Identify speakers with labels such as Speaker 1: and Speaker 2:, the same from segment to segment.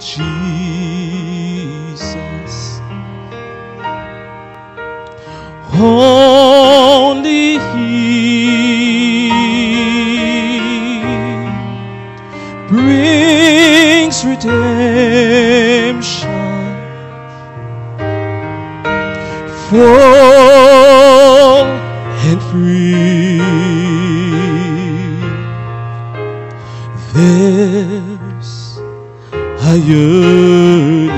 Speaker 1: Jesus. Only yearning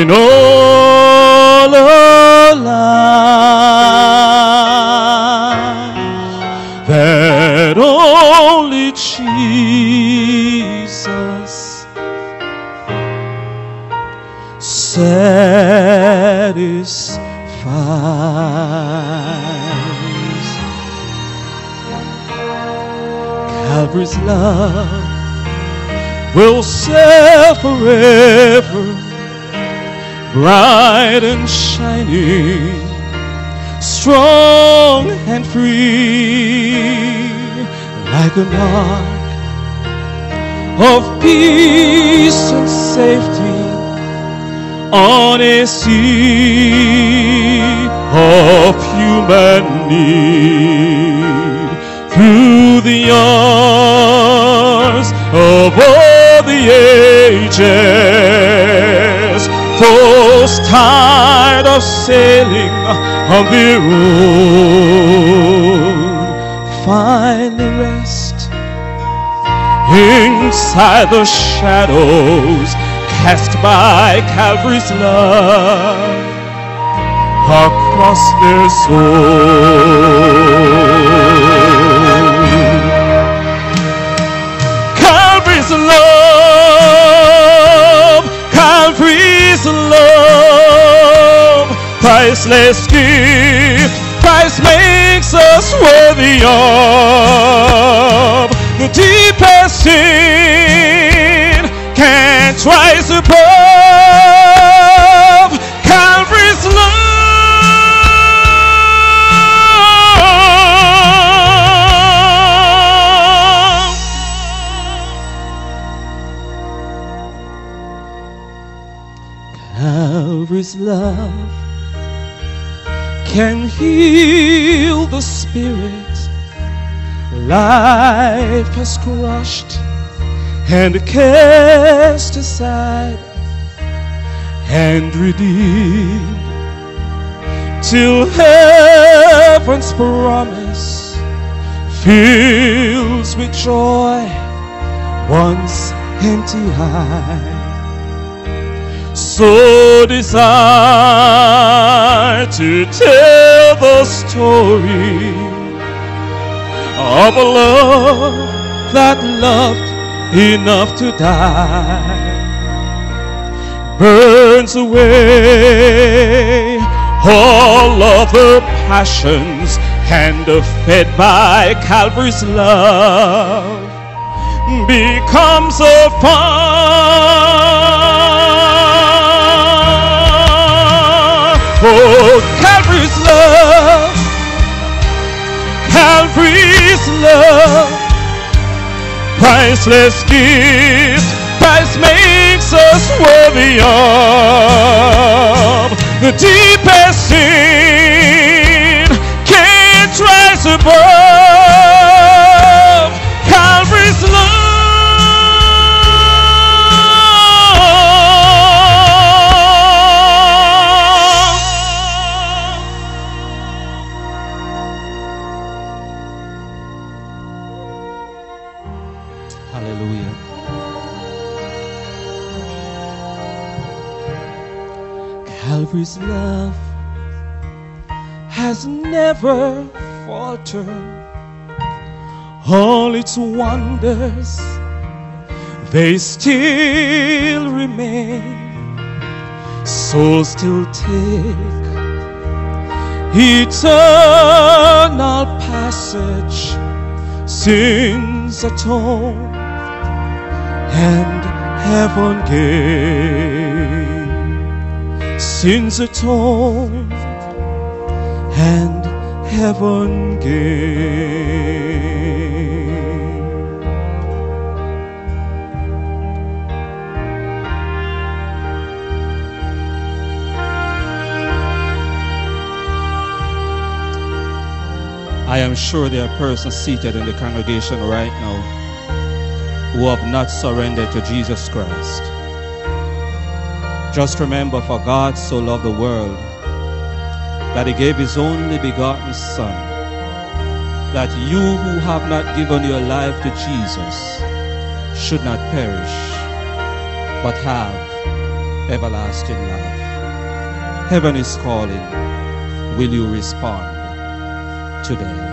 Speaker 1: in all our lives that only Jesus satisfies. Calvary's love will sail forever, bright and shining, strong and free, like an ark of peace and safety on a sea of human need through the years of all ages those tired of sailing on the road finally rest inside the shadows cast by Calvary's love across their soul. Priceless gift, price makes us worthy of the deepest sin. Can't rise above Calvary's love. Calvary's love can heal the spirit life has crushed and cast aside and redeemed till heaven's promise fills with joy once empty-eyed. So desire to tell the story of a love that loved enough to die. Burns away all other passions and fed by Calvary's love. Becomes a fire priceless gift. Price makes us worthy of the deepest sin Calvary's love has never faltered. All its wonders, they still remain. Souls still take eternal passage, sins atone and heaven gain sins atoned and heaven gained. I am sure there are persons seated in the congregation right now who have not surrendered to Jesus Christ. Just remember, for God so loved the world that he gave his only begotten Son, that you who have not given your life to Jesus should not perish, but have everlasting life. Heaven is calling. Will you respond today?